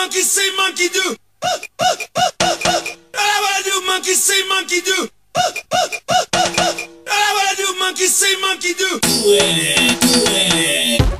monkey say monkey do. All I wanna do, monkey say monkey do. All I wanna do, monkey say monkey do. Do it, do it.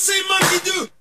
say monkey do?